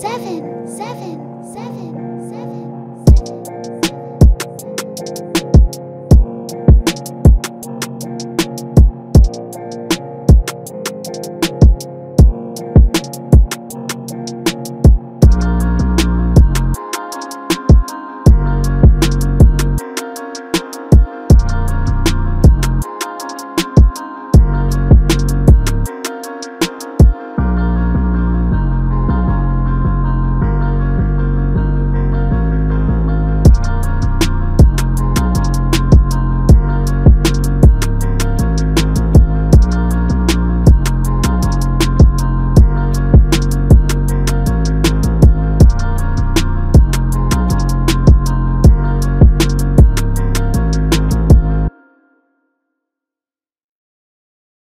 seven.